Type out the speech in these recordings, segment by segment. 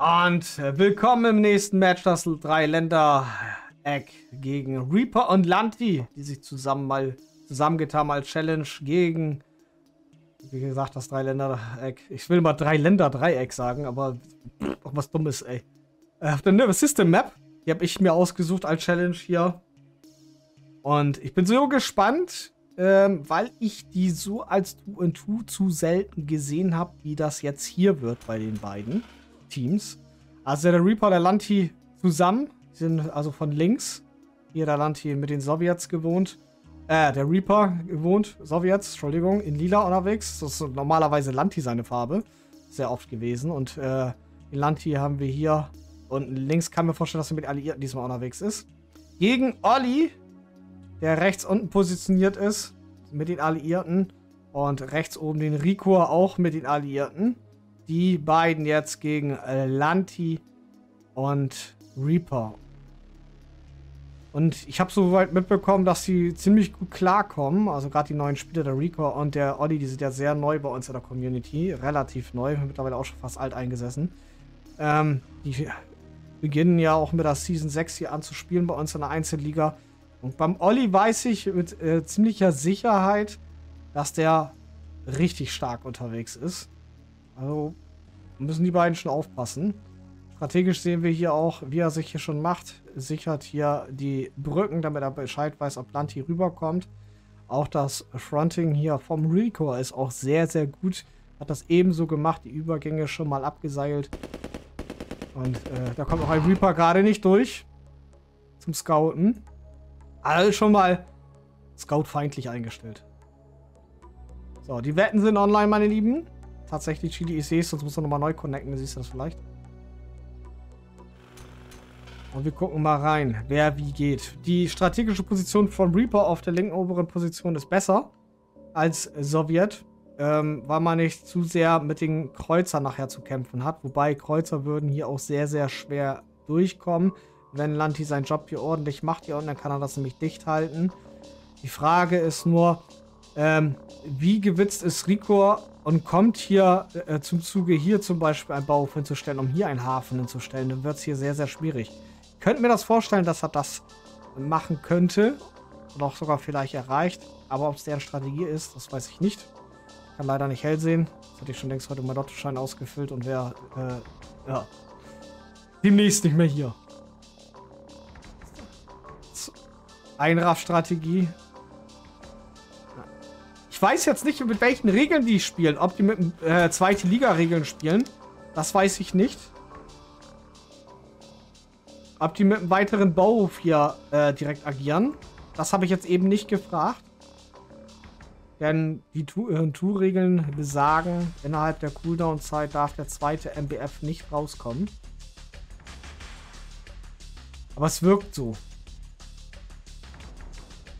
Und willkommen im nächsten Match, das drei Länder Eck gegen Reaper und Lanti, die sich zusammen mal zusammengetan haben als Challenge gegen, wie gesagt, das drei Länder Eck. Ich will mal drei Länder Dreieck sagen, aber auch was Dummes, ey. Äh, auf der Nervous System Map, die habe ich mir ausgesucht als Challenge hier. Und ich bin so gespannt, ähm, weil ich die so als 2 zu selten gesehen habe, wie das jetzt hier wird bei den beiden. Teams. Also der Reaper, der Lanti zusammen. Sind also von links. Hier der Lanti mit den Sowjets gewohnt. Äh, der Reaper gewohnt. Sowjets, Entschuldigung, in lila unterwegs. Das ist normalerweise Lanti seine Farbe. Sehr oft gewesen. Und äh, den Lanti haben wir hier. Und links kann man vorstellen, dass er mit Alliierten diesmal unterwegs ist. Gegen Olli, der rechts unten positioniert ist. Mit den Alliierten. Und rechts oben den Rico auch mit den Alliierten die beiden jetzt gegen Lanti und Reaper. Und ich habe soweit mitbekommen, dass sie ziemlich gut klarkommen. Also gerade die neuen Spieler, der Rico und der Olli, die sind ja sehr neu bei uns in der Community. Relativ neu, mittlerweile auch schon fast alt eingesessen. Ähm, die beginnen ja auch mit der Season 6 hier anzuspielen bei uns in der Einzelliga. Und beim Olli weiß ich mit äh, ziemlicher Sicherheit, dass der richtig stark unterwegs ist. Also müssen die beiden schon aufpassen. Strategisch sehen wir hier auch, wie er sich hier schon macht. Sichert hier die Brücken, damit er Bescheid weiß, ob Land hier rüberkommt. Auch das Fronting hier vom Rico ist auch sehr, sehr gut. Hat das ebenso gemacht, die Übergänge schon mal abgeseilt. Und äh, da kommt auch ein Reaper gerade nicht durch. Zum Scouten. Alles schon mal scoutfeindlich eingestellt. So, die Wetten sind online, meine Lieben tatsächlich Chili. Ich sehe sonst muss er nochmal neu connecten. Siehst du das vielleicht? Und wir gucken mal rein, wer wie geht. Die strategische Position von Reaper auf der linken oberen Position ist besser als Sowjet, ähm, weil man nicht zu sehr mit den Kreuzern nachher zu kämpfen hat. Wobei Kreuzer würden hier auch sehr, sehr schwer durchkommen. Wenn Lanti seinen Job hier ordentlich macht hier unten, dann kann er das nämlich dicht halten. Die Frage ist nur, ähm, wie gewitzt ist Rico und kommt hier äh, zum Zuge hier zum Beispiel ein Bauhof hinzustellen, um hier einen Hafen hinzustellen, dann wird es hier sehr, sehr schwierig. Ich könnte mir das vorstellen, dass er das machen könnte und auch sogar vielleicht erreicht. Aber ob es deren Strategie ist, das weiß ich nicht. Ich kann leider nicht hell sehen. Das hatte ich schon längst heute mein Lottoschein ausgefüllt und wäre, äh, ja, demnächst nicht mehr hier. Einraff-Strategie. Weiß jetzt nicht, mit welchen Regeln die spielen. Ob die mit äh, zweite Liga-Regeln spielen. Das weiß ich nicht. Ob die mit einem weiteren Bauhof hier äh, direkt agieren. Das habe ich jetzt eben nicht gefragt. Denn die äh, Tour-Regeln besagen, innerhalb der Cooldown-Zeit darf der zweite MBF nicht rauskommen. Aber es wirkt so.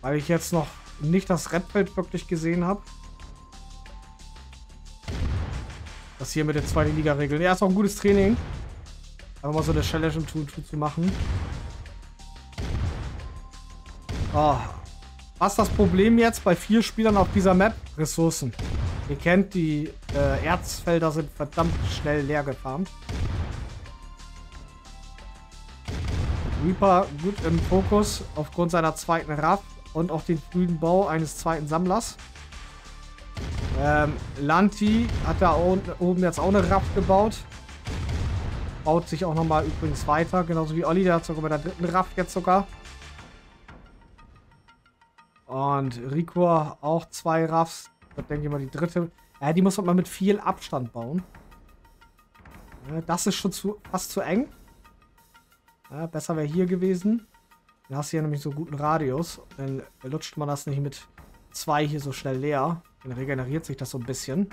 Weil ich jetzt noch nicht das Redfeld wirklich gesehen habe. Das hier mit den zweiten Liga-Regeln. Ja, ist auch ein gutes Training. Einfach mal so eine Challenge im Tool zu machen. Oh. Was ist das Problem jetzt bei vier Spielern auf dieser Map? Ressourcen. Ihr kennt, die äh, Erzfelder sind verdammt schnell leer gefarmt. Reaper gut im Fokus aufgrund seiner zweiten Raff und auch den frühen Bau eines zweiten Sammlers. Ähm, Lanti hat da oben jetzt auch eine Raff gebaut. Baut sich auch nochmal übrigens weiter, genauso wie Olli, der hat sogar bei der dritten Raff jetzt sogar. Und Rico auch zwei Raffs. Das denke ich mal die dritte. Ja, die muss man mal mit viel Abstand bauen. Das ist schon zu, fast zu eng. Ja, besser wäre hier gewesen. Dann hast du hier nämlich so guten Radius. Dann lutscht man das nicht mit zwei hier so schnell leer. Dann regeneriert sich das so ein bisschen.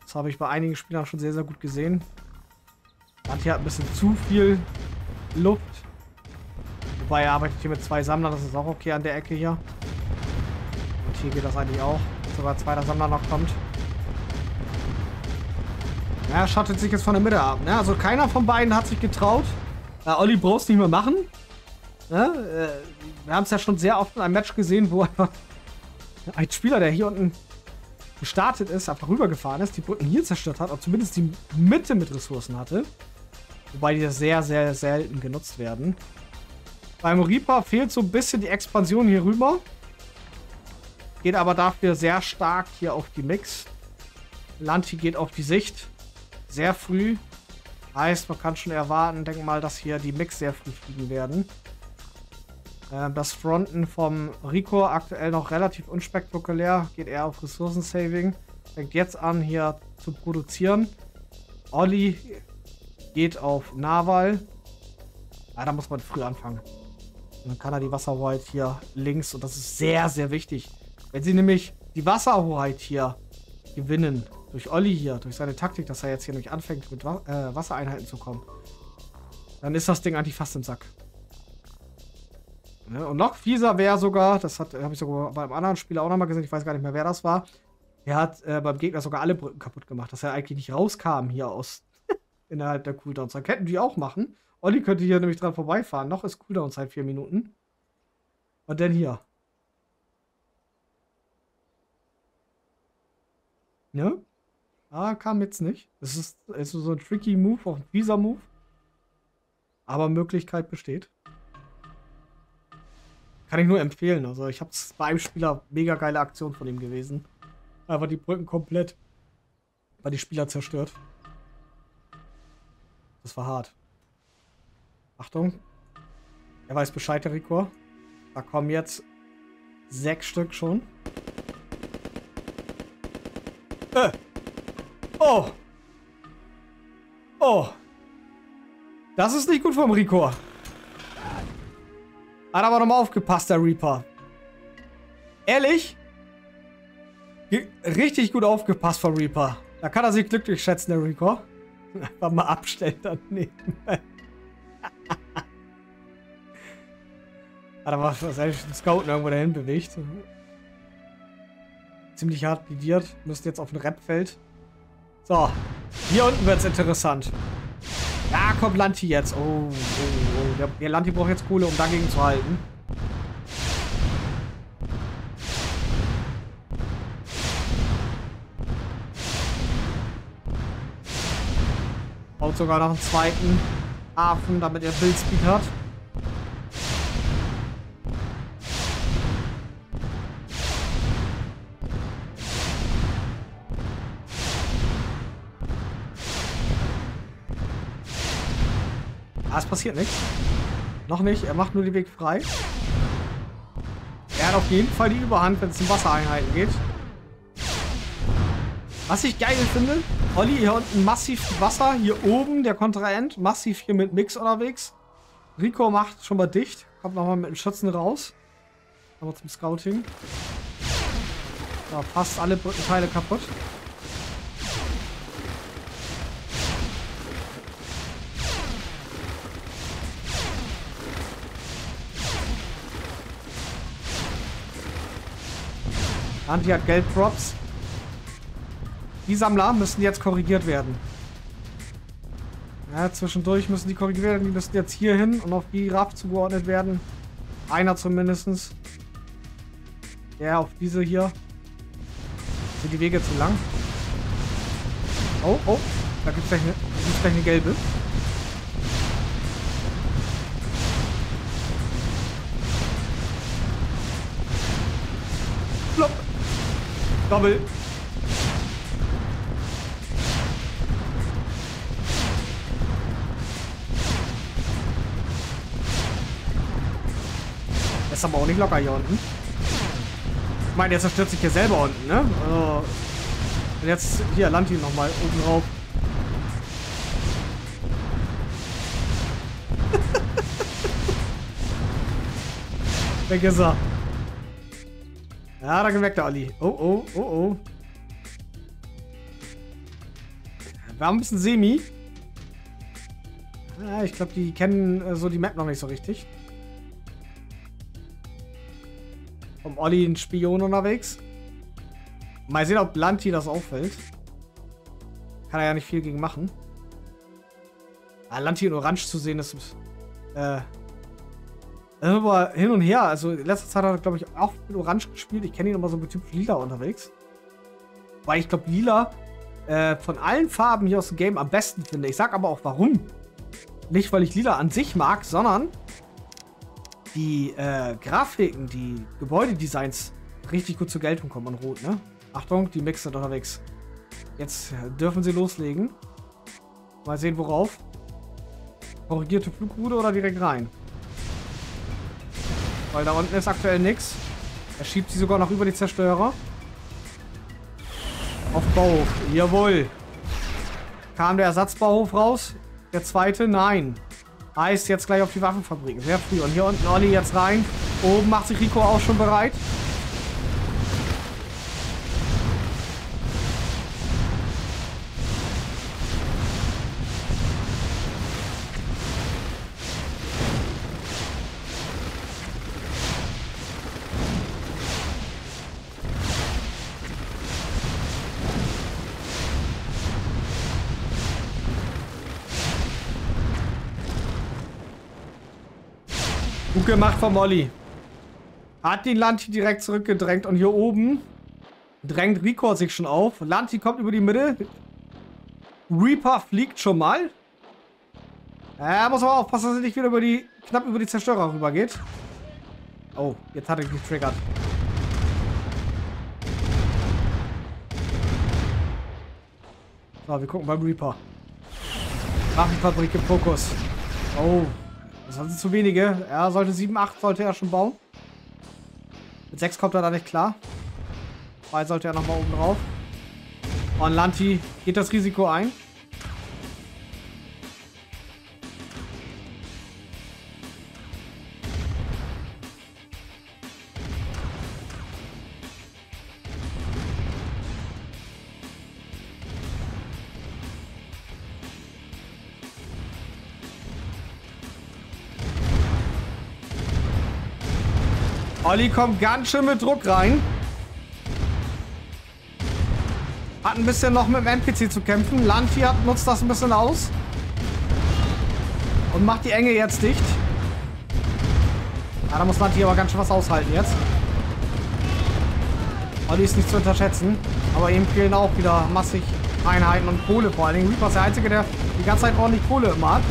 Das habe ich bei einigen Spielern schon sehr, sehr gut gesehen. Hat hier ein bisschen zu viel Luft. Wobei er arbeitet hier mit zwei Sammlern. Das ist auch okay an der Ecke hier. Und hier geht das eigentlich auch. Sogar ein zweiter Sammler noch kommt. Ja, er schattet sich jetzt von der Mitte ab. Ne? Also keiner von beiden hat sich getraut. Äh, Olli Brust nicht mehr machen. Ne? wir haben es ja schon sehr oft in einem Match gesehen, wo einfach ein Spieler, der hier unten gestartet ist, einfach rübergefahren ist, die Brücken hier zerstört hat, und zumindest die Mitte mit Ressourcen hatte. Wobei die sehr, sehr selten genutzt werden. Beim Reaper fehlt so ein bisschen die Expansion hier rüber. Geht aber dafür sehr stark hier auf die Mix. Lanti geht auf die Sicht. Sehr früh. Heißt, man kann schon erwarten, denk mal, dass hier die Mix sehr früh fliegen werden. Ähm, das Fronten vom Rico aktuell noch relativ unspektakulär. Geht eher auf Ressourcensaving. Fängt jetzt an, hier zu produzieren. Olli geht auf Naval. Ja, da muss man früh anfangen. Und dann kann er die Wasserhoheit hier links. Und das ist sehr, sehr wichtig. Wenn sie nämlich die Wasserhoheit hier gewinnen, durch Olli hier, durch seine Taktik, dass er jetzt hier nicht anfängt, mit äh, Wassereinheiten zu kommen, dann ist das Ding eigentlich fast im Sack. Ne? Und noch fieser wäre sogar, das habe ich sogar beim anderen Spieler auch nochmal gesehen, ich weiß gar nicht mehr, wer das war. Er hat äh, beim Gegner sogar alle Brücken kaputt gemacht, dass er eigentlich nicht rauskam hier aus innerhalb der Cooldowns. Dann könnten die auch machen. Olli könnte hier nämlich dran vorbeifahren. Noch ist Cooldown-Zeit vier Minuten. Und dann hier. Ne? Ah, kam jetzt nicht. Es ist, es ist so ein tricky Move, auch ein fieser Move. Aber Möglichkeit besteht. Kann ich nur empfehlen. Also ich habe bei einem Spieler mega geile Aktion von ihm gewesen. Einfach die Brücken komplett bei die Spieler zerstört. Das war hart. Achtung. Er weiß Bescheid, der Rico. Da kommen jetzt sechs Stück schon. Äh. Oh. Oh. Das ist nicht gut vom Rico. Hat aber nochmal aufgepasst, der Reaper. Ehrlich? Richtig gut aufgepasst vom Reaper. Da kann er sich glücklich schätzen, der Rico. Einfach mal abstellen daneben. Hat aber wahrscheinlich einen Scout irgendwo dahin bewegt. Ziemlich hart plädiert. Müsste jetzt auf ein Rap-Feld. So. Hier unten wird es interessant. Da kommt Lanti jetzt. Oh, oh, oh. Der, der Lanti braucht jetzt Kohle, um dagegen zu halten. Baut sogar noch einen zweiten Hafen, damit er Bildspeed hat. Passiert nichts. Noch nicht, er macht nur den Weg frei. Er hat auf jeden Fall die Überhand, wenn es um Wassereinheiten geht. Was ich geil finde, Olli hier unten massiv Wasser, hier oben der Kontrahent, massiv hier mit Mix unterwegs. Rico macht schon mal dicht, kommt nochmal mit dem Schützen raus. Aber zum Scouting. Da fast alle Brückenteile kaputt. Anti hat Gelddrops. Die Sammler müssen jetzt korrigiert werden. Ja, zwischendurch müssen die korrigiert werden. Die müssen jetzt hier hin und auf die RAF zugeordnet werden. Einer zumindest. Der auf diese hier. Sind die Wege zu lang? Oh, oh. Da gibt es gleich, gleich eine gelbe. Doppel. ist aber auch nicht locker hier unten. Ich meine, der zerstört sich hier selber unten, ne? Also, und jetzt hier, Lanti nochmal oben drauf. Weg ist er. Ja, da geweckt der Ali. Oh, oh, oh, oh. Haben ein bisschen Semi. Ja, ich glaube, die kennen äh, so die Map noch nicht so richtig. Vom Olli ein Spion unterwegs. Mal sehen, ob Lanti das auffällt. Kann er ja nicht viel gegen machen. Ah, Lanti in Orange zu sehen ist... Äh... Aber hin und her. Also in letzter Zeit hat er, glaube ich, auch mit Orange gespielt. Ich kenne ihn immer so mit typisch Lila unterwegs. Weil ich glaube, Lila äh, von allen Farben hier aus dem Game am besten finde. Ich sag aber auch warum. Nicht, weil ich lila an sich mag, sondern die äh, Grafiken, die Gebäudedesigns richtig gut zur Geltung kommen in Rot, ne? Achtung, die Mix sind unterwegs. Jetzt dürfen sie loslegen. Mal sehen, worauf. Korrigierte Flugroute oder direkt rein? Weil da unten ist aktuell nichts. Er schiebt sie sogar noch über die Zerstörer. Auf Bauhof. Jawohl. Kam der Ersatzbauhof raus? Der zweite? Nein. Heißt jetzt gleich auf die Waffenfabrik. Sehr früh. Und hier unten Olli jetzt rein. Oben macht sich Rico auch schon bereit. Gemacht von Molly. Hat den Lanti direkt zurückgedrängt und hier oben drängt Rico sich schon auf. Lanti kommt über die Mitte. Reaper fliegt schon mal. Er muss aber aufpassen, dass er nicht wieder über die, knapp über die Zerstörer rüber geht. Oh, jetzt hat er getriggert. So, wir gucken beim Reaper. Waffenfabrik im Fokus. Oh, das sind zu wenige. Er sollte 7, 8 sollte er schon bauen. Mit 6 kommt er da nicht klar. 2 sollte er nochmal oben drauf. Und Lanti geht das Risiko ein. Olli kommt ganz schön mit Druck rein. Hat ein bisschen noch mit dem NPC zu kämpfen. Lanti hat, nutzt das ein bisschen aus. Und macht die Enge jetzt dicht. Ja, da muss Lanti aber ganz schön was aushalten jetzt. Olli ist nicht zu unterschätzen. Aber ihm fehlen auch wieder massig Einheiten und Kohle vor allen Dingen. Reaper ist der Einzige, der die ganze Zeit ordentlich Kohle immer hat.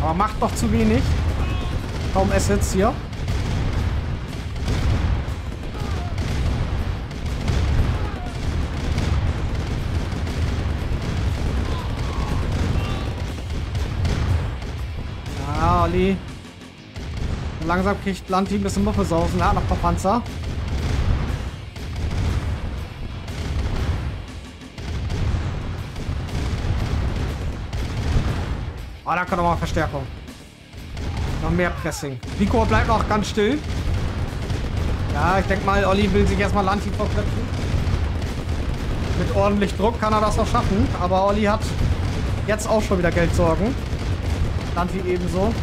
Aber macht doch zu wenig kaum Assets hier. Langsam kriegt Lanti ein bisschen Muffesausen. Er hat noch ein paar Panzer. Ah, oh, da kommt nochmal Verstärkung. Noch mehr Pressing. Nico bleibt auch ganz still. Ja, ich denke mal, Olli will sich erstmal Lanti verknüpfen. Mit ordentlich Druck kann er das auch schaffen. Aber Olli hat jetzt auch schon wieder Geldsorgen. Lanti ebenso.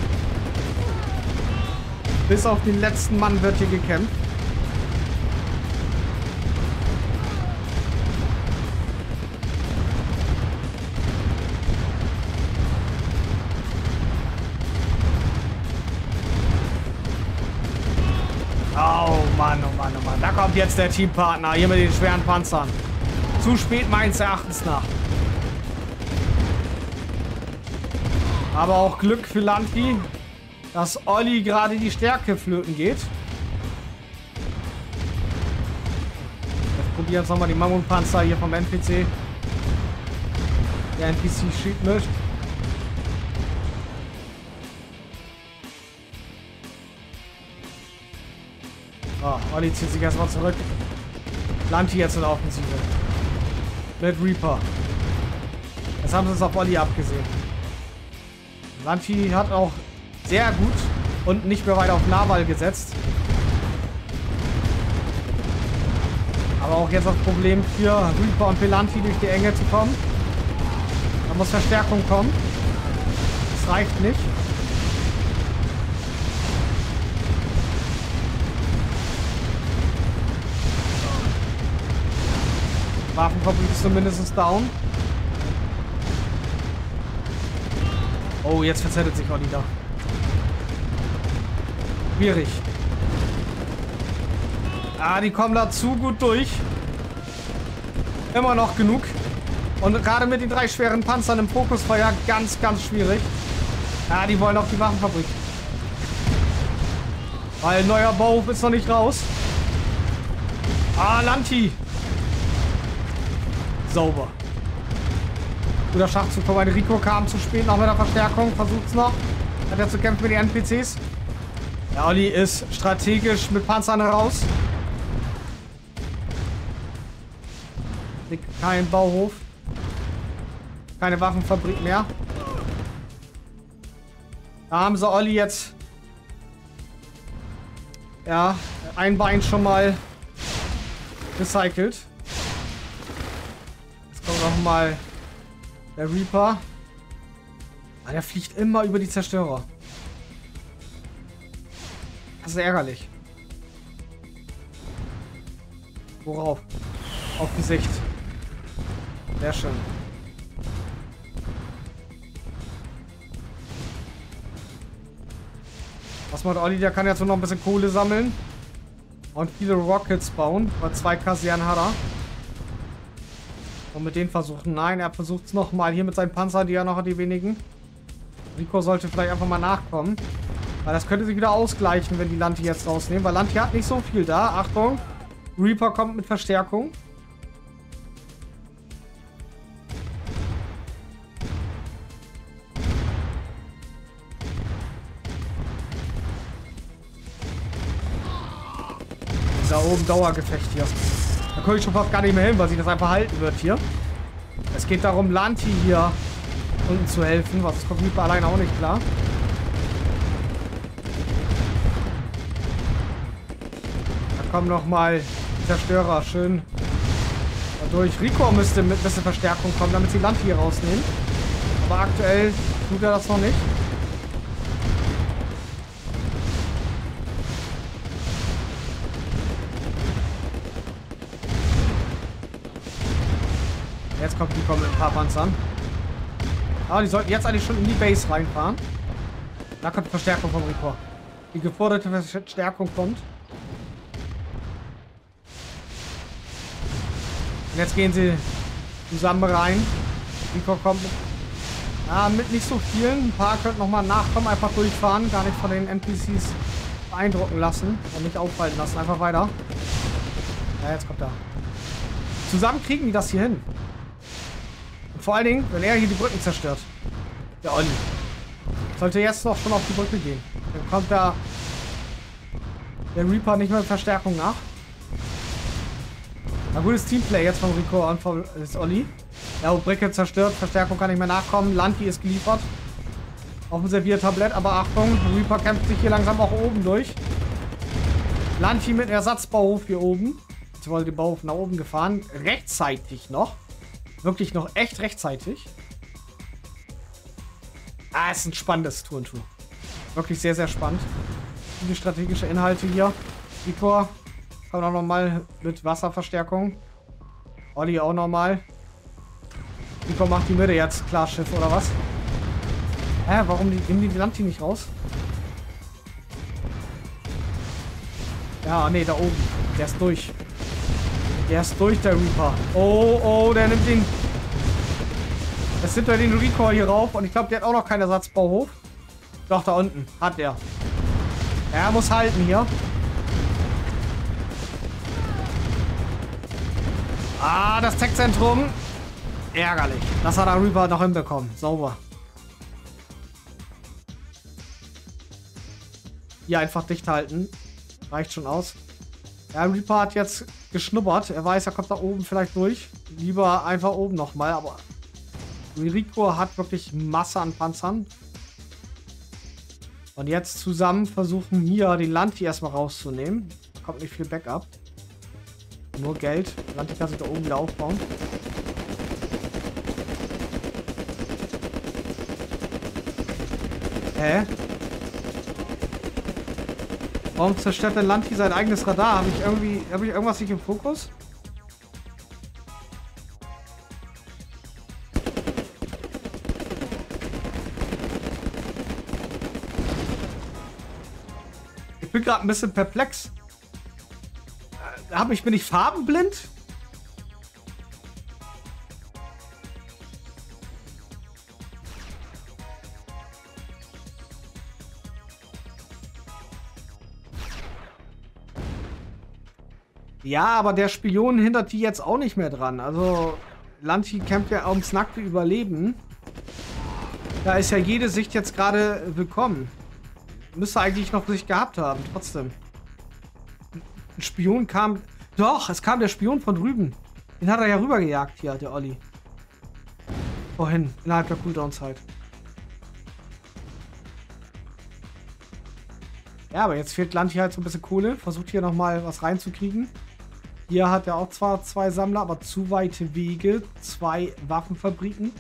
Bis auf den letzten Mann wird hier gekämpft. Kommt jetzt der Teampartner. Hier mit den schweren Panzern. Zu spät meines Erachtens nach. Aber auch Glück für Landvi, dass Olli gerade die Stärke flöten geht. Jetzt probieren wir nochmal die Mammutpanzer hier vom NPC. Der NPC schiebt nicht. Olli zieht sich erstmal zurück. Lanti jetzt in der Offensive. Mit Reaper. Jetzt haben sie es auf Olli abgesehen. Lanti hat auch sehr gut und nicht mehr weit auf Naval gesetzt. Aber auch jetzt das Problem für Reaper und Pelanti durch die Enge zu kommen. Da muss Verstärkung kommen. Das reicht nicht. Waffenfabrik ist zumindest down. Oh, jetzt verzettelt sich Olli da. Schwierig. Ah, die kommen da zu gut durch. Immer noch genug. Und gerade mit den drei schweren Panzern im Fokusfeuer ganz, ganz schwierig. Ja, die wollen auf die Waffenfabrik. Weil neuer Bauhof ist noch nicht raus. Ah, Lanti. Sauber. Guter Schachzug vorbei. Rico kam zu spät noch mit der Verstärkung. Versucht's noch. Hat er zu kämpfen mit den NPCs. Der Olli ist strategisch mit Panzern raus. Kein Bauhof. Keine Waffenfabrik mehr. Da haben sie Olli jetzt... Ja, ein Bein schon mal recycelt. Jetzt kommt noch mal der Reaper. Ah, der fliegt immer über die Zerstörer. Das ist ärgerlich. Worauf? Auf Gesicht. Sehr schön. Was macht Olli? Der kann jetzt nur noch ein bisschen Kohle sammeln. Und viele Rockets bauen. Bei zwei Kasernen hat er. Und mit denen versuchen. Nein, er versucht es nochmal. Hier mit seinen Panzern, die er noch hat, die wenigen. Rico sollte vielleicht einfach mal nachkommen. Weil das könnte sich wieder ausgleichen, wenn die Lanti jetzt rausnehmen. Weil Lanti hat nicht so viel da. Achtung. Reaper kommt mit Verstärkung. Da oben Dauergefecht hier. Da komme ich schon fast gar nicht mehr hin, weil sich das einfach halten wird hier. Es geht darum, Lanti hier unten zu helfen. Was kommt Reaper alleine auch nicht klar. kommen nochmal Zerstörer. Schön dadurch. Rico müsste mit ein bisschen Verstärkung kommen, damit sie Land hier rausnehmen. Aber aktuell tut er das noch nicht. Jetzt kommt Rico mit ein paar Panzern. Aber die sollten jetzt eigentlich schon in die Base reinfahren. Da kommt Verstärkung vom Rico. Die geforderte Verstärkung kommt. Und jetzt gehen sie zusammen rein. Rico kommt mit, ja, mit nicht so vielen. Ein paar könnten nochmal nachkommen, einfach durchfahren. Gar nicht von den NPCs beeindrucken lassen. Und nicht aufhalten lassen. Einfach weiter. Ja, jetzt kommt er. Zusammen kriegen die das hier hin. Vor allen Dingen, wenn er hier die Brücken zerstört. Der Olli. Sollte jetzt noch schon auf die Brücke gehen. Dann kommt da der Reaper nicht mehr mit Verstärkung nach. Na gutes Teamplay jetzt von Rico und von ist Olli. Ja, Bricke zerstört, Verstärkung kann nicht mehr nachkommen. Lanti ist geliefert. Auf dem Serviertablett, aber Achtung, Reaper kämpft sich hier langsam auch oben durch. Lanti mit Ersatzbauhof hier oben. Jetzt wollte den Bauhof nach oben gefahren. Rechtzeitig noch. Wirklich noch echt rechtzeitig. Ah, ist ein spannendes Tour Tour. Wirklich sehr, sehr spannend. Viele strategische Inhalte hier. Rico Kommt auch nochmal mit Wasserverstärkung. Olli auch nochmal. Nico macht die Mitte jetzt. Klar, Schiff oder was? Hä, warum die, nehmen die die Lanti nicht raus? Ja, nee, da oben. Der ist durch. Der ist durch, der Reaper. Oh, oh, der nimmt den... Das nimmt er den Recall hier rauf. Und ich glaube, der hat auch noch keinen Ersatzbauhof. Doch, da unten. Hat er. Er muss halten hier. Ah, das Tech-Zentrum. Ärgerlich. Das hat der Reaper noch hinbekommen. Sauber. Hier einfach dicht halten. Reicht schon aus. Ja, Reaper hat jetzt geschnuppert. Er weiß, er kommt da oben vielleicht durch. Lieber einfach oben nochmal, aber Rico hat wirklich Masse an Panzern. Und jetzt zusammen versuchen hier den Lanti erstmal rauszunehmen. Kommt nicht viel Backup. Nur Geld. Atlantik kann sich da oben wieder aufbauen. Hä? Warum zerstört der Land hier sein eigenes Radar? Habe ich irgendwie. Habe ich irgendwas nicht im Fokus? Ich bin gerade ein bisschen perplex. Habe ich, bin ich farbenblind? Ja, aber der Spion hindert die jetzt auch nicht mehr dran. Also, Lanti kämpft ja ums nackte Überleben. Da ist ja jede Sicht jetzt gerade willkommen. Müsste eigentlich noch Sicht gehabt haben, trotzdem. Ein Spion kam... Doch, es kam der Spion von drüben. Den hat er ja rübergejagt hier, der Olli. Vorhin, innerhalb der Cooldown-Zeit. Ja, aber jetzt fehlt Lanti halt so ein bisschen Kohle. Versucht hier nochmal was reinzukriegen. Hier hat er auch zwar zwei Sammler, aber zu weite Wege. Zwei Waffenfabriken.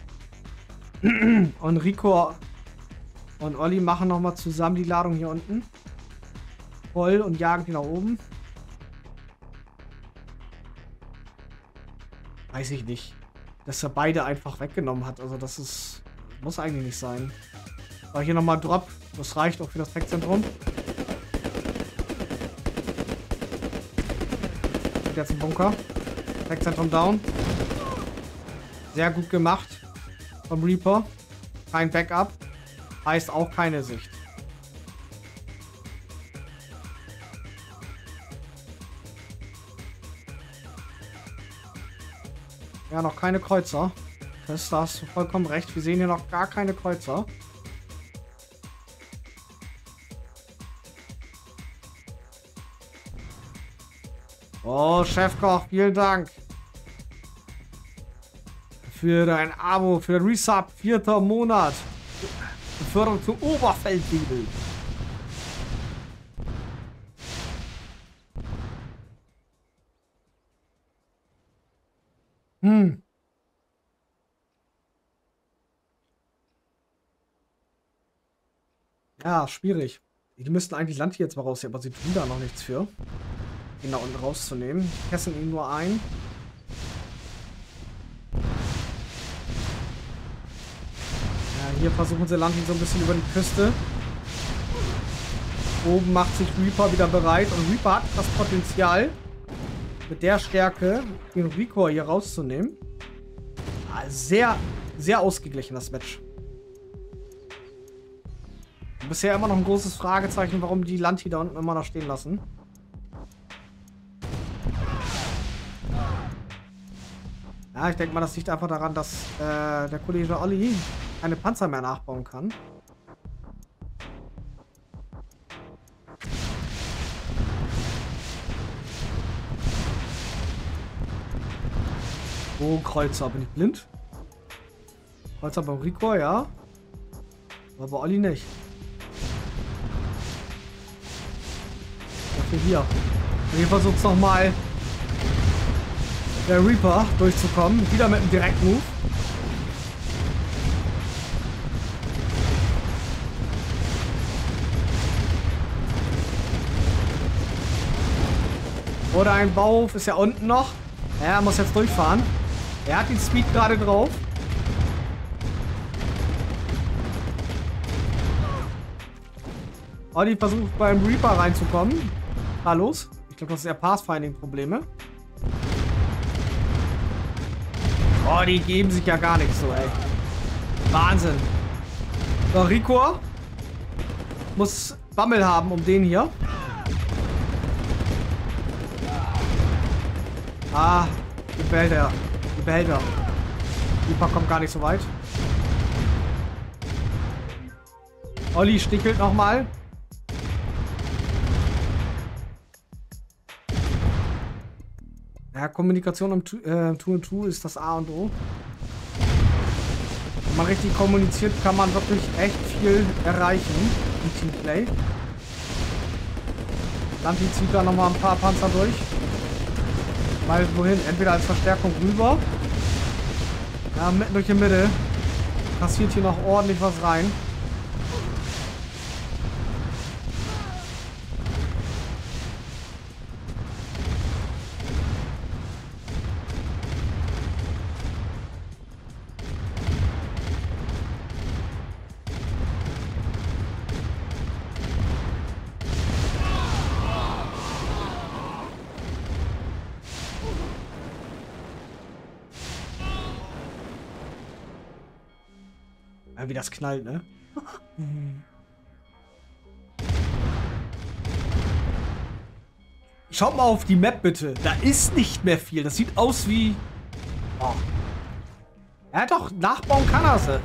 Und Rico und Olli machen nochmal zusammen die Ladung hier unten. Voll und jagen die nach oben. Weiß ich nicht. Dass er beide einfach weggenommen hat. Also das ist... Muss eigentlich nicht sein. Aber hier nochmal Drop. Das reicht auch für das Tech-Zentrum. jetzt ein Bunker. Tech-Zentrum down. Sehr gut gemacht. Vom Reaper. Kein Backup. Heißt auch keine Sicht. Ja, noch keine Kreuzer. Das, da hast du vollkommen recht. Wir sehen hier noch gar keine Kreuzer. Oh, Chefkoch, vielen Dank. Für dein Abo, für den Resub, vierter Monat. Beförderung zum Oberfeldwebel. Hm. Ja, schwierig. Die müssten eigentlich Land jetzt mal raus, aber sie tun da noch nichts für. Ihn da unten rauszunehmen. Ich kesseln ihn nur ein. Hier versuchen sie landen so ein bisschen über die Küste. Oben macht sich Reaper wieder bereit. Und Reaper hat das Potenzial, mit der Stärke den Reaper hier rauszunehmen. Ah, sehr, sehr ausgeglichen, das Match. Bisher immer noch ein großes Fragezeichen, warum die Lanti da unten immer noch stehen lassen. Ja, ich denke mal, das liegt einfach daran, dass äh, der Kollege Olli keine Panzer mehr nachbauen kann. Oh, Kreuzer. Bin ich blind? Kreuzer beim Rico, ja. Aber bei Olli nicht. Dafür hier. Und hier versucht es nochmal der Reaper durchzukommen. Wieder mit einem Direktmove. Oder ein Bauhof ist ja unten noch. Er muss jetzt durchfahren. Er hat den Speed gerade drauf. Olli versucht beim Reaper reinzukommen. Na los. Ich glaube, das ist ja Pathfinding-Probleme. Oh, die geben sich ja gar nichts so, ey. Wahnsinn. So, Rico muss Bammel haben um den hier. Ah, die Behälter. Die Behälter. Die kommt gar nicht so weit. Olli stickelt nochmal. Ja, Kommunikation im äh, Tool Tool ist das A und O. Wenn man richtig kommuniziert, kann man wirklich echt viel erreichen im Teamplay. Lanti zieht da nochmal ein paar Panzer durch. Mal wohin? Entweder als Verstärkung rüber. Ja, mitten durch die Mitte. Passiert hier noch ordentlich was rein. Ja, wie das knallt, ne? Schaut mal auf die Map bitte. Da ist nicht mehr viel. Das sieht aus wie... Oh. Er hat doch nachbauen kann er sie.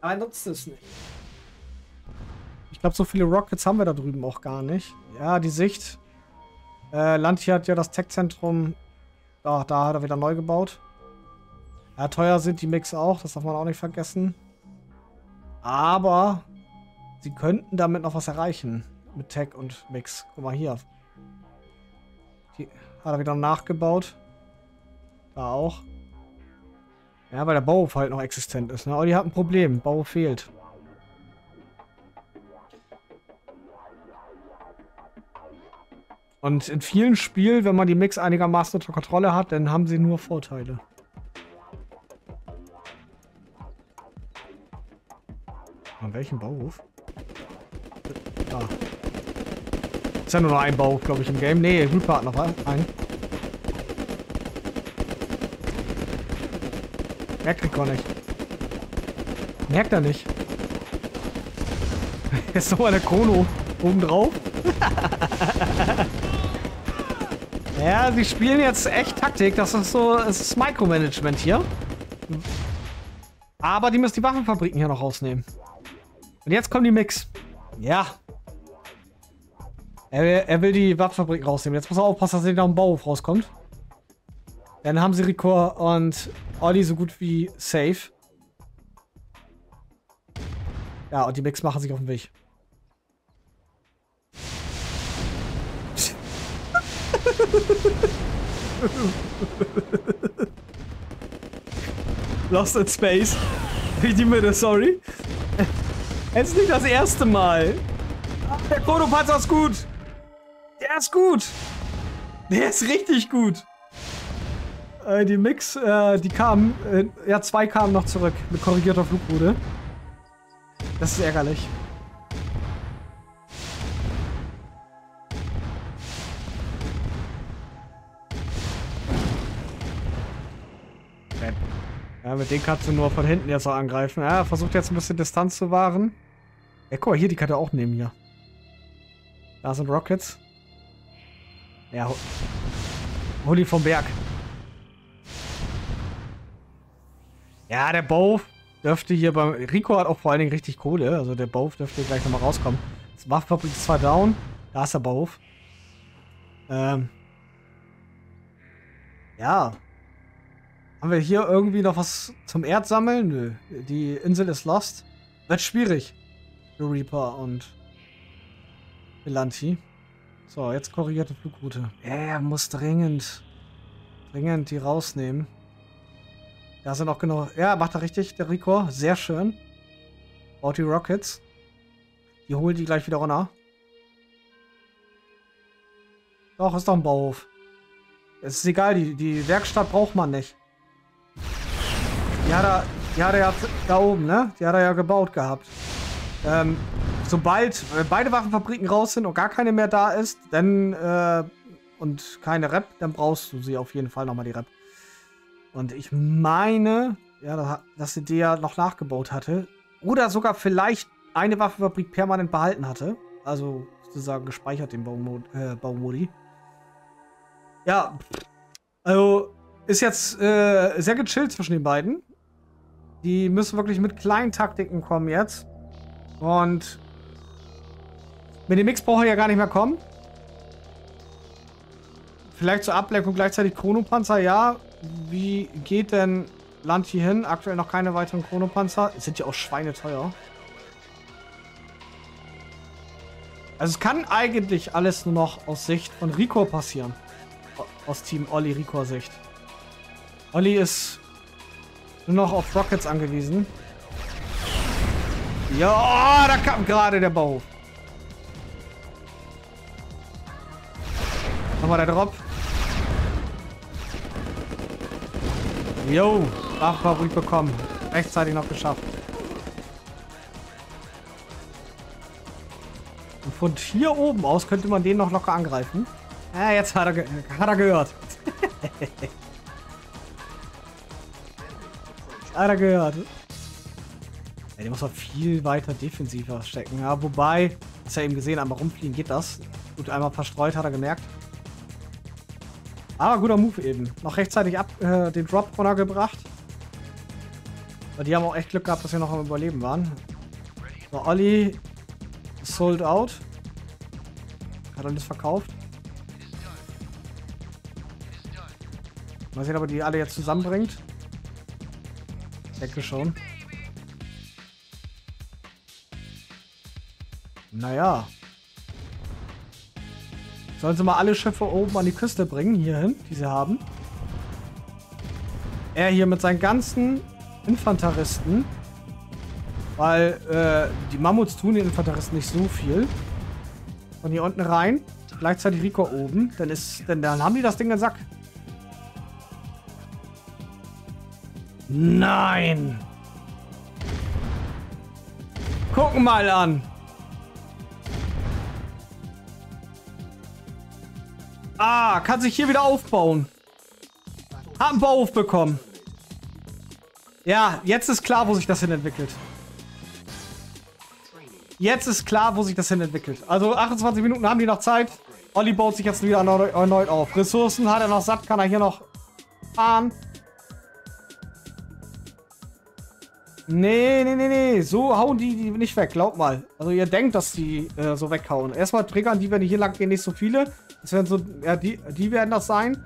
Aber er nutzt es nicht. Ich glaube, so viele Rockets haben wir da drüben auch gar nicht. Ja, die Sicht. Äh, Lanti hat ja das Tech-Zentrum... Da, da hat er wieder neu gebaut. Ja, teuer sind die Mix auch. Das darf man auch nicht vergessen. Aber sie könnten damit noch was erreichen. Mit Tech und Mix. Guck mal hier. Die hat er wieder nachgebaut. Da auch. Ja, weil der Bau halt noch existent ist. Ne? Aber die hat ein Problem. Bau fehlt. Und in vielen Spielen, wenn man die Mix einigermaßen unter Kontrolle hat, dann haben sie nur Vorteile. An welchem Bauhof? Da. Ist ja nur noch ein Bau, glaube ich, im Game. Nee, hat noch einen. Merkt Rico nicht. Merkt er nicht. Jetzt nochmal der Chrono oben drauf. ja, sie spielen jetzt echt Taktik. Das ist so, es ist Micromanagement hier. Aber die müssen die Waffenfabriken hier noch rausnehmen. Und jetzt kommen die Mix. Ja. Er, will, er will die Waffenfabrik rausnehmen. Jetzt muss er aufpassen, dass er auf dem Bauhof rauskommt. Dann haben sie Rico und Olli so gut wie safe. Ja, und die Mix machen sich auf den Weg. Lost in Space. Wie die Mitte, sorry. Es ist nicht das erste Mal. Der Kodopanzer ist gut. Der ist gut. Der ist richtig gut. Äh, die Mix, äh, die kamen, äh, ja, zwei kamen noch zurück mit korrigierter Flugbude. Das ist ärgerlich. Mit denen kannst du nur von hinten jetzt auch angreifen. Ja, versucht jetzt ein bisschen Distanz zu wahren. Ja, guck mal, hier, die kann er auch nehmen hier. Da sind Rockets. Ja, hol ihn vom Berg. Ja, der Bow dürfte hier beim... Rico hat auch vor allen Dingen richtig Kohle. Also der Bow dürfte gleich nochmal rauskommen. Das Waffenfabrik ist zwar down. Da ist der Bow. Ähm. Ja. Haben wir hier irgendwie noch was zum Erdsammeln? Nö. Die Insel ist lost. Wird schwierig. Für Reaper und Melanti. So, jetzt korrigierte Flugroute. Er muss dringend, dringend die rausnehmen. Da sind auch genau... Ja, macht er richtig, der Rico. Sehr schön. Baut die Rockets. Die holen die gleich wieder runter. Doch, ist doch ein Bauhof. Es ist egal, die, die Werkstatt braucht man nicht. Die hat er, die hat er ja da oben, ne? Die hat er ja gebaut gehabt. Ähm, sobald beide Waffenfabriken raus sind und gar keine mehr da ist, dann, äh, und keine Rep, dann brauchst du sie auf jeden Fall nochmal die Rep. Und ich meine, ja, dass sie die ja noch nachgebaut hatte. Oder sogar vielleicht eine Waffenfabrik permanent behalten hatte. Also sozusagen gespeichert den äh, Baumodi. Ja, also ist jetzt äh, sehr gechillt zwischen den beiden. Die müssen wirklich mit kleinen Taktiken kommen jetzt. Und mit dem Mix braucht er ja gar nicht mehr kommen. Vielleicht zur Ablenkung gleichzeitig Chronopanzer, ja. Wie geht denn Land hier hin? Aktuell noch keine weiteren Chronopanzer. Sind ja auch schweineteuer. Also es kann eigentlich alles nur noch aus Sicht von Rico passieren. Aus Team Olli Rico Sicht. Olli ist nur noch auf Rockets angewiesen. Ja, da kam gerade der Bauhof. Nochmal der Drop. Jo, Waffenfabrik bekommen. Rechtzeitig noch geschafft. Und von hier oben aus könnte man den noch locker angreifen. Ah, jetzt hat er, hat er gehört. hat er gehört. Ja, den muss man viel weiter defensiver stecken. Ja, wobei, ist ja eben gesehen, einmal rumfliegen geht das. Gut, einmal verstreut hat er gemerkt. Aber guter Move eben. Noch rechtzeitig ab, äh, den Drop runtergebracht. Weil die haben auch echt Glück gehabt, dass wir noch am Überleben waren. So, Olli sold out. Hat alles verkauft. Mal sehen, ob er die alle jetzt zusammenbringt. Denke schon. Naja. Sollen sie mal alle Schiffe oben an die Küste bringen, hierhin, die sie haben. Er hier mit seinen ganzen Infanteristen. Weil äh, die Mammuts tun den Infanteristen nicht so viel. Von hier unten rein. Gleichzeitig Rico oben. Dann ist. Denn dann haben die das Ding im Sack. Nein! Gucken mal an! Ah, kann sich hier wieder aufbauen. Hat einen Bauhof bekommen. Ja, jetzt ist klar, wo sich das hin entwickelt. Jetzt ist klar, wo sich das hin entwickelt. Also 28 Minuten haben die noch Zeit. Olli baut sich jetzt wieder erneut auf. Ressourcen hat er noch satt, kann er hier noch fahren. Nee, nee, nee, nee. So hauen die die nicht weg, glaub mal. Also ihr denkt, dass die äh, so weghauen. Erstmal triggern die, wenn die hier lang gehen, nicht so viele. Das werden so, ja, die, die werden das sein.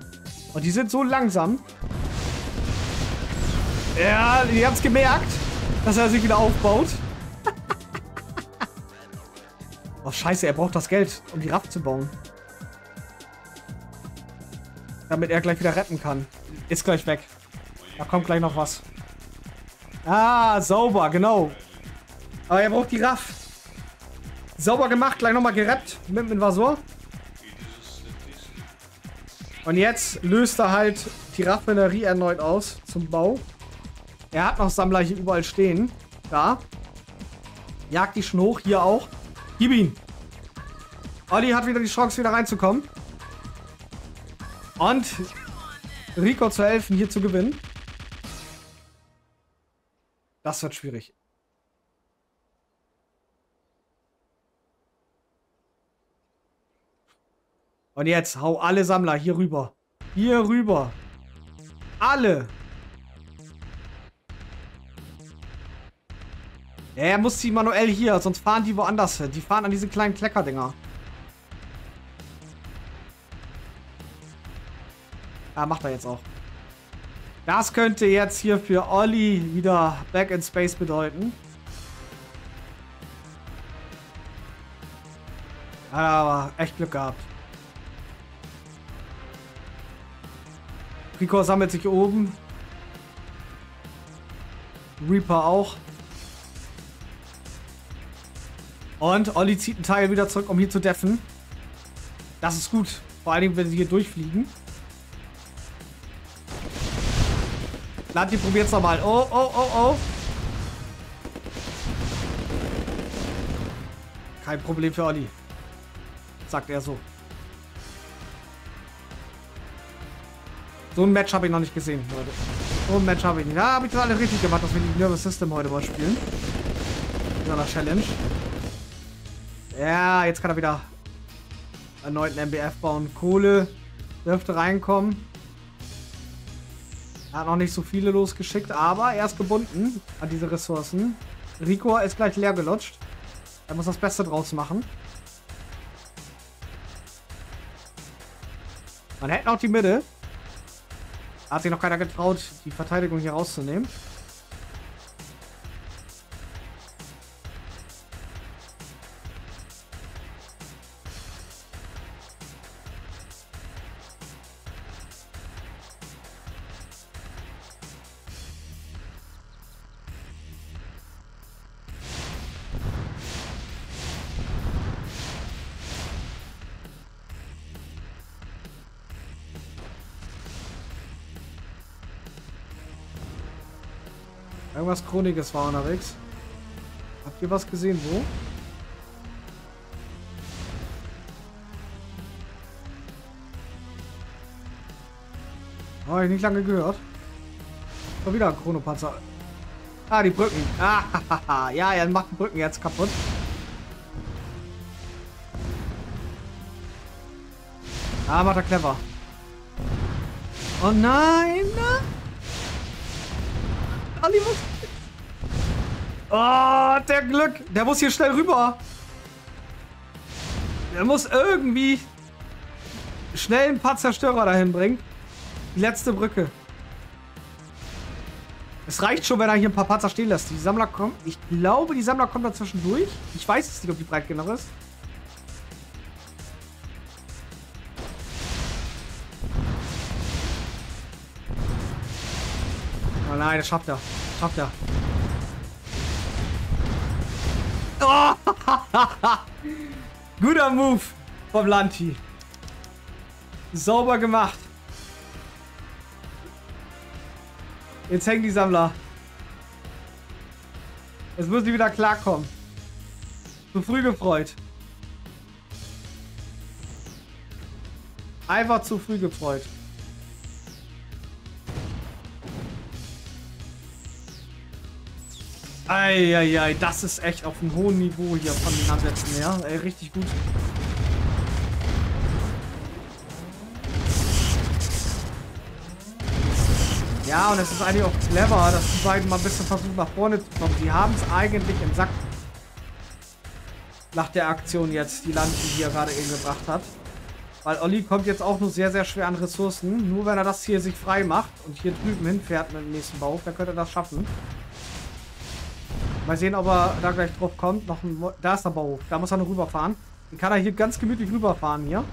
Und die sind so langsam. Ja, die haben es gemerkt, dass er sich wieder aufbaut. oh, scheiße, er braucht das Geld, um die Raft zu bauen. Damit er gleich wieder retten kann. Ist gleich weg. Da kommt gleich noch was. Ah, sauber, genau. Aber er braucht die Raff. Sauber gemacht, gleich nochmal gerettet mit dem Invasor. Und jetzt löst er halt die Raffinerie erneut aus zum Bau. Er hat noch Sammler hier überall stehen. Da. Jagt die schon hoch. Hier auch. Gib ihn. Olli hat wieder die Chance, wieder reinzukommen. Und Rico zu helfen, hier zu gewinnen. Das wird schwierig. Und jetzt hau alle Sammler hier rüber. Hier rüber. Alle. Ja, er muss sie manuell hier, sonst fahren die woanders hin. Die fahren an diese kleinen Kleckerdinger. Ja, macht er jetzt auch. Das könnte jetzt hier für Olli wieder Back in Space bedeuten. Aber echt Glück gehabt. Rico sammelt sich oben. Reaper auch. Und Olli zieht einen Teil wieder zurück, um hier zu deffen. Das ist gut. Vor allem, wenn sie hier durchfliegen. Lanti probiert's nochmal. Oh, oh, oh, oh. Kein Problem für Olli. Sagt er so. So ein Match habe ich noch nicht gesehen, Leute. So ein Match habe ich nicht. Da habe ich das alles richtig gemacht, dass wir die Nervous System heute mal spielen. In einer Challenge. Ja, jetzt kann er wieder erneut einen MBF bauen. Kohle dürfte reinkommen. Er hat noch nicht so viele losgeschickt, aber er ist gebunden an diese Ressourcen. Rico ist gleich leer gelutscht. Er muss das Beste draus machen. Man hätte noch die Mitte. Hat sich noch keiner getraut, die Verteidigung hier rauszunehmen. Irgendwas Chroniges war unterwegs. Habt ihr was gesehen, wo? Habe ich nicht lange gehört. Schon wieder ein Chronopanzer. Ah, die Brücken. Ah, ja, er macht die Brücken jetzt kaputt. Ah, macht er clever. Oh nein! Ali muss... Oh, der Glück! Der muss hier schnell rüber! Der muss irgendwie schnell ein paar Zerstörer dahin bringen. Die letzte Brücke. Es reicht schon, wenn er hier ein paar Panzer stehen lässt. Die Sammler kommen. Ich glaube, die Sammler kommen dazwischen durch. Ich weiß es nicht, ob die breit genug ist. Oh nein, das schafft er. Schafft er. Oh! Guter Move vom Lanti. Sauber gemacht. Jetzt hängen die Sammler. Jetzt müssen die wieder klarkommen. Zu früh gefreut. Einfach zu früh gefreut. Eieiei, das ist echt auf einem hohen Niveau hier von den Ansätzen her. Ey, richtig gut. Ja, und es ist eigentlich auch clever, dass die beiden mal ein bisschen versuchen nach vorne zu kommen. Die haben es eigentlich im Sack. Nach der Aktion jetzt, die Land, die er gerade eben gebracht hat. Weil Olli kommt jetzt auch nur sehr, sehr schwer an Ressourcen. Nur wenn er das hier sich frei macht und hier drüben hinfährt mit dem nächsten Bauhof, dann könnte er das schaffen. Mal sehen, ob er da gleich drauf kommt. Noch ein, da ist der Bauhof. Da muss er noch rüberfahren. Dann kann er hier ganz gemütlich rüberfahren hier.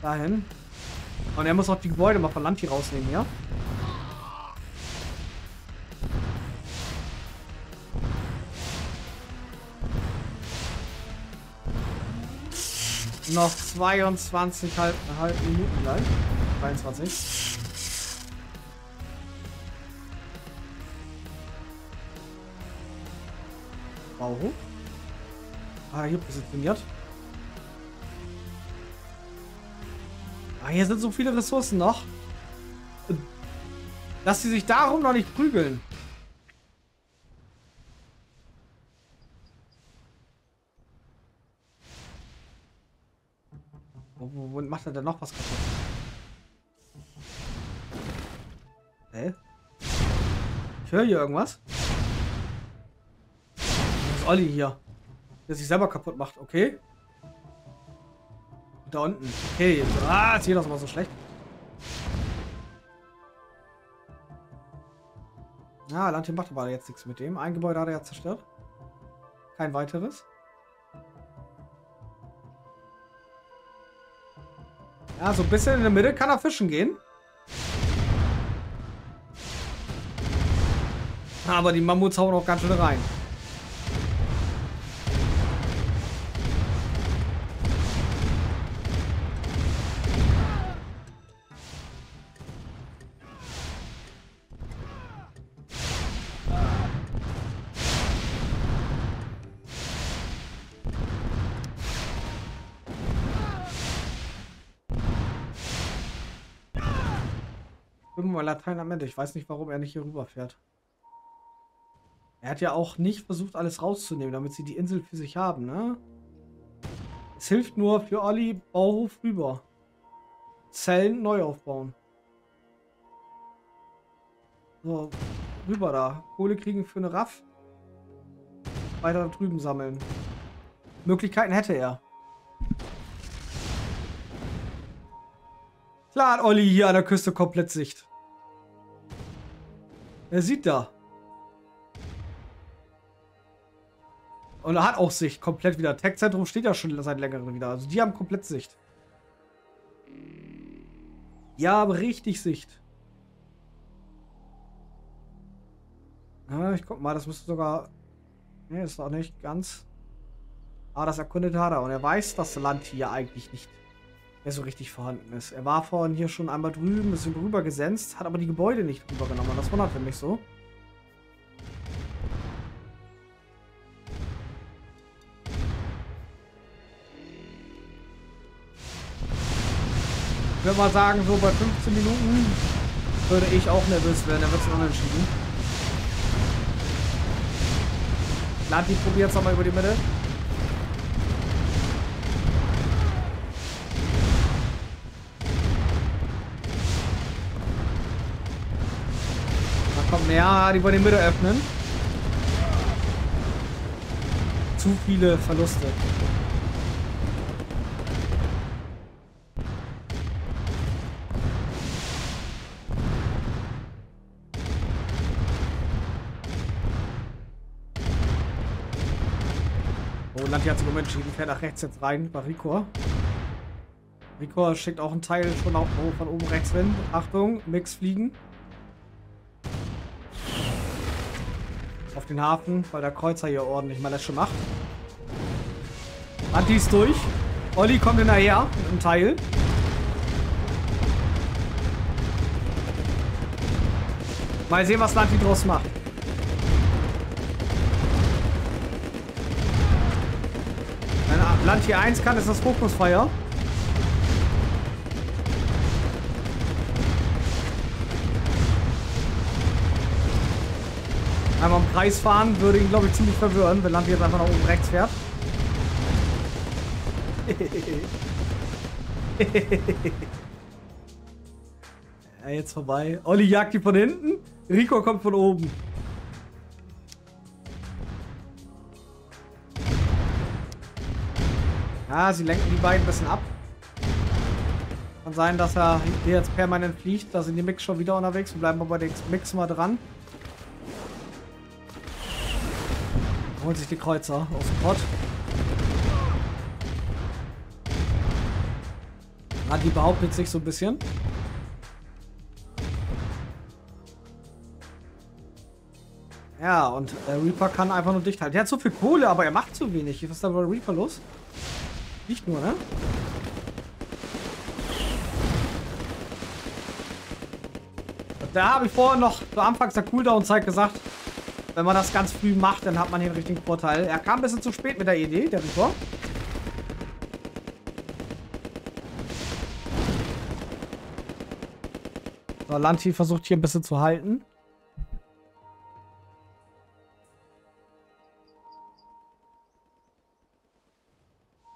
Dahin. Und er muss auch die Gebäude mal von Land hier rausnehmen hier. Noch 22 halb, halb Minuten gleich. 23. Bauhof. Ah, hier positioniert. Ah, hier sind so viele Ressourcen noch. Dass sie sich darum noch nicht prügeln. Wo macht er denn noch was kaputt? Hä? Ich höre hier irgendwas. Olli hier. Der sich selber kaputt macht, okay. Da unten. Okay, ah, ist hier das mal so schlecht. Ah, Landin macht aber jetzt nichts mit dem. Ein Gebäude hat er ja zerstört. Kein weiteres. Ja, so ein bisschen in der Mitte kann er fischen gehen. Aber die Mammuts hauen auch ganz schön rein. Irgendwo Latein am Ende. Ich weiß nicht, warum er nicht hier rüberfährt. Er hat ja auch nicht versucht, alles rauszunehmen, damit sie die Insel für sich haben, ne? Es hilft nur für Olli Bauhof rüber. Zellen neu aufbauen. So, rüber da. Kohle kriegen für eine Raff. Weiter da drüben sammeln. Möglichkeiten hätte er. Klar Olli hier an der Küste komplett Sicht. Er sieht da. Und er hat auch Sicht komplett wieder. Tech-Zentrum steht ja schon seit längerem wieder. Also die haben komplett Sicht. Ja, aber richtig Sicht. Ja, ich guck mal, das müsste sogar... Ne, ist auch nicht ganz... Aber das erkundet hat er. Und er weiß, dass das Land hier eigentlich nicht mehr so richtig vorhanden ist. Er war vorhin hier schon einmal drüben, bisschen rüber gesenzt, hat aber die Gebäude nicht rübergenommen. Das wundert mich so. Ich würde mal sagen, so bei 15 Minuten würde ich auch nervös werden. Er wird es unentschieden. Lati probiert es nochmal über die Mitte. Ja, die wollen die Mitte öffnen. Zu viele Verluste. Oh, Lanti hat sich umentschieden. Fährt nach rechts jetzt rein bei Ricor. Ricor schickt auch einen Teil schon auch von oben rechts hin. Achtung, Mix fliegen. Den Hafen, weil der Kreuzer hier ordentlich mal das schon macht. Anti ist durch. Olli kommt hinterher mit einem Teil. Mal sehen, was Lanti draus macht. Wenn Lanti 1 kann, ist das Fokusfeuer. Einmal im Kreis fahren würde ihn, glaube ich, ziemlich verwirren, wenn Lanti jetzt einfach nach oben rechts fährt. ja, jetzt vorbei. Olli jagt die von hinten. Rico kommt von oben. Ja, sie lenken die beiden ein bisschen ab. Kann sein, dass er hier jetzt permanent fliegt. Da sind die Mix schon wieder unterwegs. Wir bleiben aber bei den Mix mal dran. Holt sich die Kreuzer aus dem Pott. Ah, die behauptet sich so ein bisschen. Ja, und äh, Reaper kann einfach nur dicht halten. Der hat so viel Kohle, aber er macht zu wenig. Was ist da bei Reaper los? Nicht nur, ne? Da habe ich vorher noch zu Anfangs der Cooldown-Zeit gesagt, wenn man das ganz früh macht, dann hat man hier einen richtigen Vorteil. Er kam ein bisschen zu spät mit der Idee, der Reaper. So, Lanti versucht hier ein bisschen zu halten.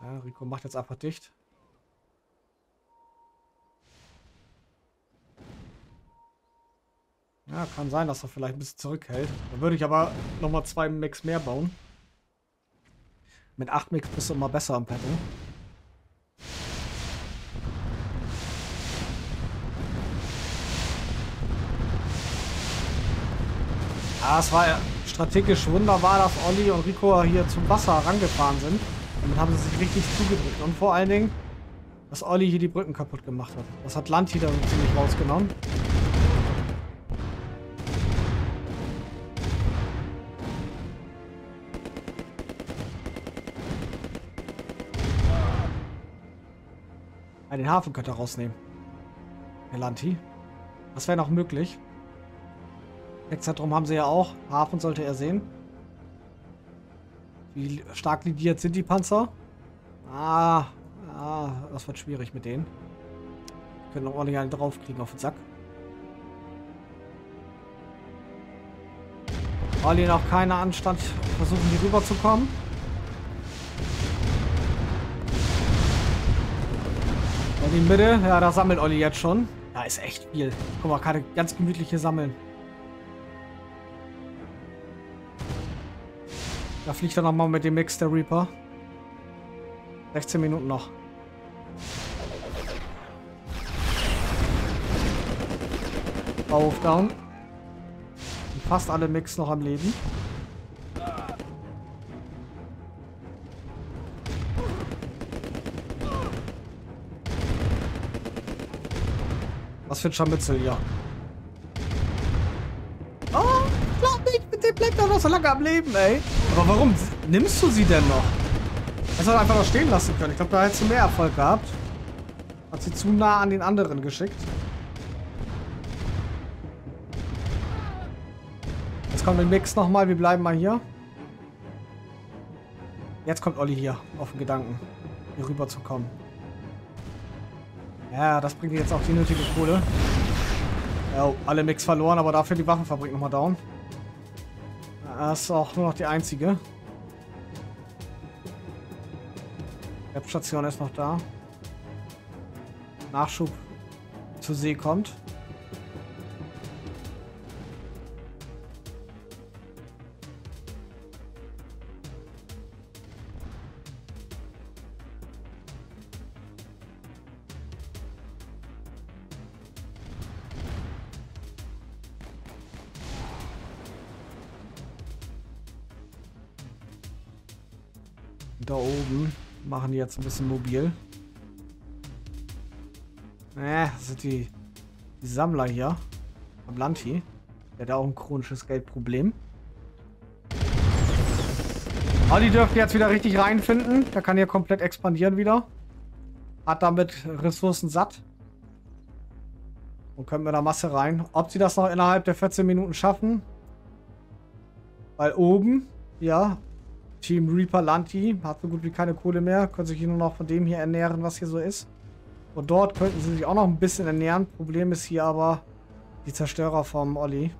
Ja, Rico macht jetzt einfach dicht. Ja, kann sein, dass er vielleicht ein bisschen zurückhält. Dann würde ich aber nochmal zwei Mix mehr bauen. Mit 8 Mix bist du immer besser am Petto. Ja, es war strategisch wunderbar, dass Olli und Rico hier zum Wasser rangefahren sind. Damit haben sie sich richtig zugedrückt. Und vor allen Dingen, dass Olli hier die Brücken kaputt gemacht hat. Das hat Land wieder ziemlich rausgenommen. Den Hafen könnte er rausnehmen. Der Lanti. Das wäre noch möglich. Hexadrom haben sie ja auch. Hafen sollte er sehen. Wie stark lidiert sind die Panzer? Ah, ah, das wird schwierig mit denen. Wir können noch ordentlich einen draufkriegen auf den Sack. Olli noch keine Anstand versuchen, hier rüber zu kommen. Die Mitte, ja, da sammelt Olli jetzt schon. Da ist echt viel. Guck mal, kann ganz gemütlich hier sammeln. Da fliegt er nochmal mit dem Mix der Reaper. 16 Minuten noch. Auf down. Und fast alle Mix noch am Leben. Für ein Scharmützel, ja. Oh, glaub nicht, mit dem bleibt er noch so lange am Leben, ey. Aber warum nimmst du sie denn noch? Hättest du einfach noch stehen lassen können. Ich glaube, da hättest du mehr Erfolg gehabt. Hat sie zu nah an den anderen geschickt. Jetzt kommt der Mix nochmal. Wir bleiben mal hier. Jetzt kommt Olli hier auf den Gedanken, hier rüber zu kommen. Ja, das bringt jetzt auch die nötige Kohle. Ja, alle Mix verloren, aber dafür die Waffenfabrik nochmal down. Das ist auch nur noch die einzige. Webstation ist noch da. Nachschub zur See kommt. Jetzt ein bisschen mobil. Äh, das sind die, die Sammler hier. Am Land hier. Der hat auch ein chronisches Geldproblem. Aber die dürften jetzt wieder richtig reinfinden. Der kann hier komplett expandieren wieder. Hat damit Ressourcen satt. Und können wir da Masse rein. Ob sie das noch innerhalb der 14 Minuten schaffen? Weil oben, ja, Team Reaper Lanti hat so gut wie keine Kohle mehr. Können sich nur noch von dem hier ernähren, was hier so ist. Und dort könnten sie sich auch noch ein bisschen ernähren. Problem ist hier aber die Zerstörer vom Olli.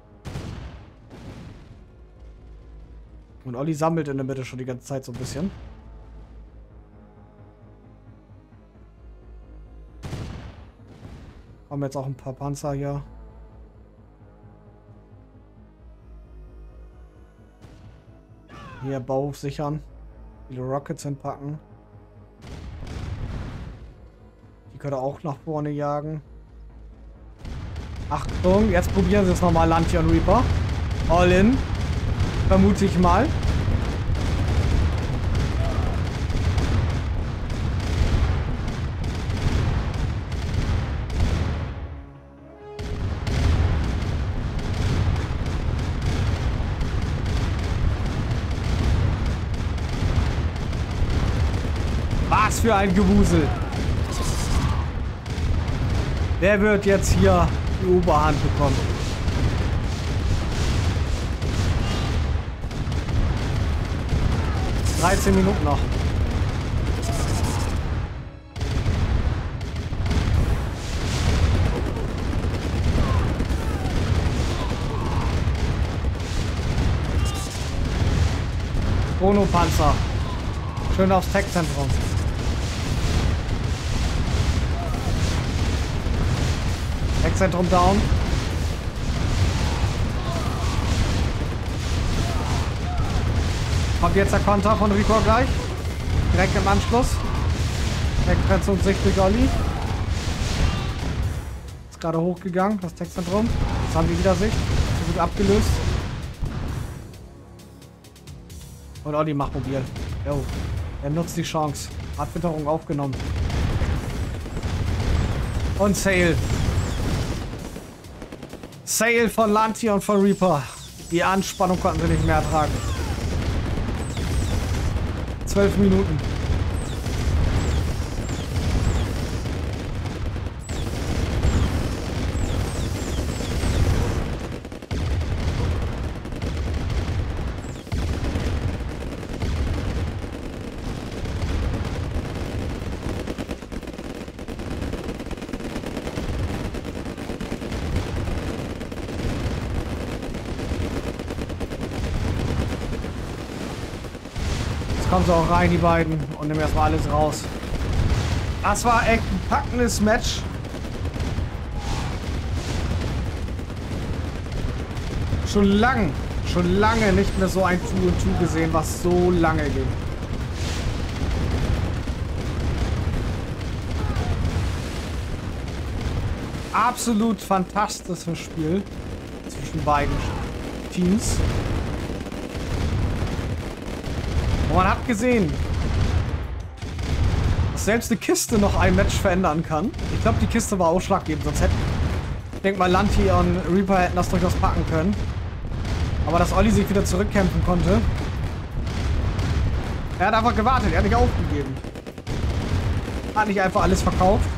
Und Olli sammelt in der Mitte schon die ganze Zeit so ein bisschen. Haben jetzt auch ein paar Panzer hier. Hier Bau sichern. Viele Rockets hinpacken. Die können auch nach vorne jagen. Achtung, jetzt probieren sie es nochmal, Lantian Reaper. All in. Vermute ich mal. Für ein Gewusel. Wer wird jetzt hier die Oberhand bekommen? Dreizehn Minuten noch. Chronopanzer. Schön aufs Tech-Zentrum. Tech-Zentrum down. Kommt jetzt der Konter von Rico gleich. Direkt im Anschluss. Weggrenzung Sicht Olli. Ist gerade hochgegangen, das Tech-Zentrum. Jetzt haben die wieder Sicht. So gut abgelöst. Und Olli macht mobil. Jo. Er nutzt die Chance. Hat Witterung aufgenommen. Und Sale. Sale von Lanti und von Reaper. Die Anspannung konnten sie nicht mehr ertragen. Zwölf Minuten. Kommen sie auch rein, die beiden, und nehmen erstmal alles raus. Das war echt ein packendes Match. Schon lang, schon lange nicht mehr so ein Two und Two gesehen, was so lange ging. Absolut fantastisches Spiel zwischen beiden Teams. Und man hat gesehen, dass selbst eine Kiste noch ein Match verändern kann. Ich glaube, die Kiste war ausschlaggebend, sonst hätten, ich denke mal, Lanti und Reaper hätten das durchaus packen können. Aber dass Olli sich wieder zurückkämpfen konnte. Er hat einfach gewartet, er hat nicht aufgegeben. Hat nicht einfach alles verkauft.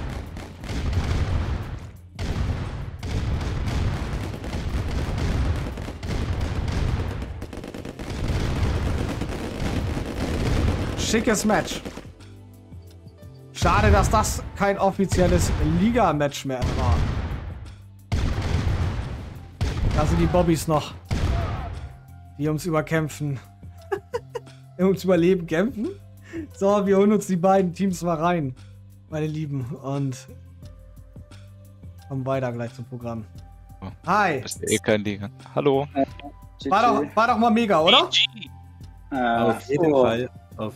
Schickes Match. Schade, dass das kein offizielles Liga-Match mehr war. Da sind die Bobbys noch. Die ums Überkämpfen. ums Überleben kämpfen. So, wir holen uns die beiden Teams mal rein. Meine Lieben. Und kommen weiter gleich zum Programm. Hi. Das ist eh kein Liga. Hallo. War doch, war doch mal mega, oder? Auf jeden oh, Fall. Auf,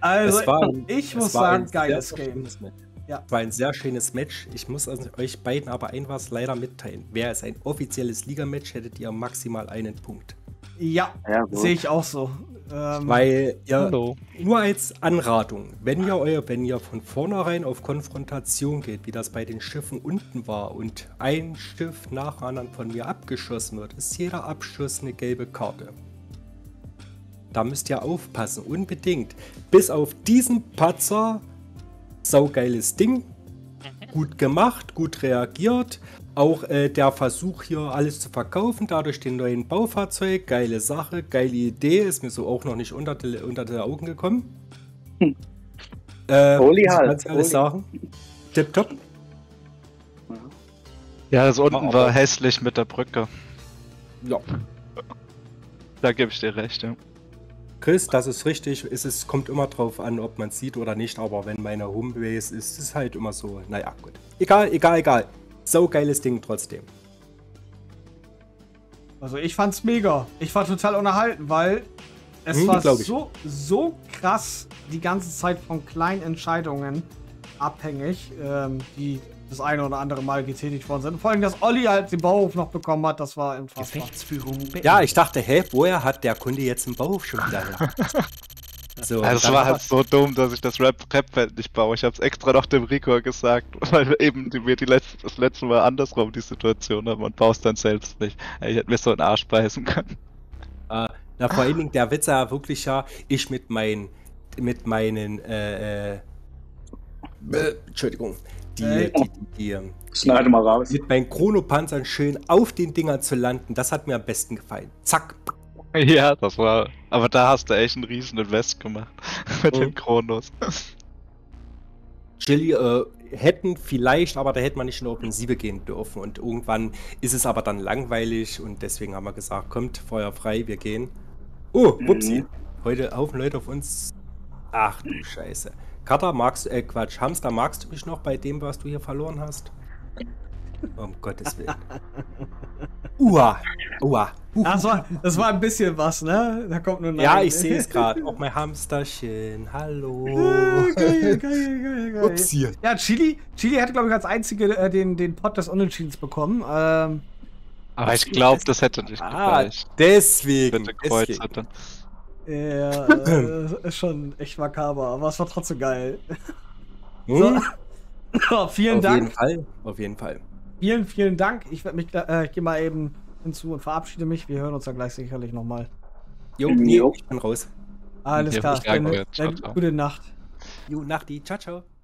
Also, es war, ein- ich muss sagen, ein geiles sehr Game. schönes Match. Ja. Es war ein sehr schönes Match. Ich muss also euch beiden aber ein was leider mitteilen. Wäre es ein offizielles Ligamatch, hättet ihr maximal einen Punkt. Ja, Ja, sehe ich auch so. Ähm, Weil ihr Hallo. nur als Anratung, wenn ihr euer, wenn ihr von vornherein auf Konfrontation geht, wie das bei den Schiffen unten war und ein Schiff nach anderen von mir abgeschossen wird, ist jeder Abschuss eine gelbe Karte. Da müsst ihr aufpassen, unbedingt. Bis auf diesen Patzer, saugeiles Ding, gut gemacht, gut reagiert. Auch äh, der Versuch hier alles zu verkaufen, dadurch den neuen Baufahrzeug, geile Sache, geile Idee, ist mir so auch noch nicht unter die, unter die Augen gekommen. Äh, ich halt, ganz ehrlich Holi. sagen. Tipptopp. Ja, das unten war hässlich mit der Brücke. Ja. Da gebe ich dir recht, ja. Chris, das ist richtig. Es ist, kommt immer drauf an, ob man es sieht oder nicht, aber wenn meine Homebase ist, ist es halt immer so. Naja, gut. Egal, egal, egal. So geiles Ding trotzdem. Also ich fand's mega. Ich war total unterhalten, weil es Hm, war so, so krass die ganze Zeit von kleinen Entscheidungen abhängig, ähm, die das eine oder andere Mal getätigt worden sind. Vor allem, dass Olli halt den Bauhof noch bekommen hat, das war unfassbar. Gefechtsführung. Ja, ich dachte, hä, woher hat der Kunde jetzt einen Bauhof schon wieder? So, Also es dann war halt so dumm, dass ich das Rap Rapfeld nicht baue. Ich hab's extra noch dem Rico gesagt, weil wir eben die, wir die letzte, das letzte Mal andersrum die Situation haben und baust dann selbst nicht. Ich hätte mir so einen Arsch beißen können. Äh, na, vor allen Dingen, der Witz ja wirklich ja, ich mit meinen, mit meinen, äh, äh, äh Entschuldigung, die, Hey. die, die, die, ähm, Schneide mal raus. mit meinen Chronopanzern schön auf den Dingern zu landen, das hat mir am besten gefallen. Zack. Ja, das war. Aber da hast du echt einen riesen Invest gemacht. Mit Mhm. dem Kronos. Chili äh, hätten vielleicht, aber da hätte man nicht in Offensive gehen dürfen. Und irgendwann ist es aber dann langweilig und deswegen haben wir gesagt, kommt, Feuer frei, wir gehen. Oh, wupsi. Mhm. Heute Haufen Leute auf uns. Ach du Scheiße. Kater, magst äh, Quatsch, Hamster, magst du mich noch bei dem, was du hier verloren hast? Um Gottes Willen. Uah, uah. Uh. Das war, das war ein bisschen was, ne? Da kommt nur ein Ja, ich sehe es gerade. Auch mein Hamsterchen. Hallo. Äh, geil, geil, geil, geil. Upsi. Ja, Chili, Chili hätte, glaube ich, als einzige äh, den, den Pot des Unentschiedens bekommen. Ähm, Aber ich glaube, das hätte nicht Ah, gereicht. deswegen. Wenn der Kreuz deswegen. Ja, äh, ist schon echt makaber, aber es war trotzdem geil. Hm? So, vielen Auf Dank. jeden Fall. Auf jeden Fall. Vielen, vielen Dank. Ich werde mich, äh, ich gehe mal eben hinzu und verabschiede mich. Wir hören uns dann gleich sicherlich nochmal. Jo, Jo. nee, ich bin raus. Alles klar. dann. Dann, Ja, ciao, dann ciao. gute Nacht. Jo, Nachti. Ciao, ciao.